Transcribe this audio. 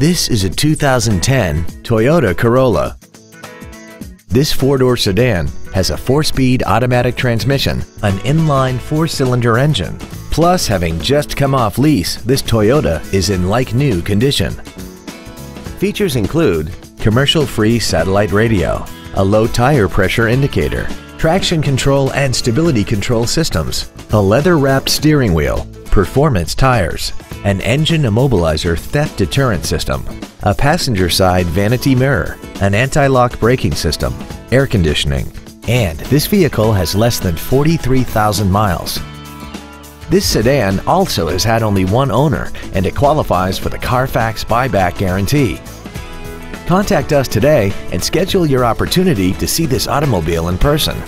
This is a 2010 Toyota Corolla. This four-door sedan has a four-speed automatic transmission, an inline four-cylinder engine. Plus, having just come off lease, this Toyota is in like-new condition. Features include commercial-free satellite radio, a low tire pressure indicator, traction control and stability control systems, a leather-wrapped steering wheel, performance tires, an engine immobilizer theft deterrent system, a passenger side vanity mirror, an anti-lock braking system, air conditioning, and this vehicle has less than 43,000 miles. This sedan also has had only one owner and it qualifies for the Carfax buyback guarantee. Contact us today and schedule your opportunity to see this automobile in person.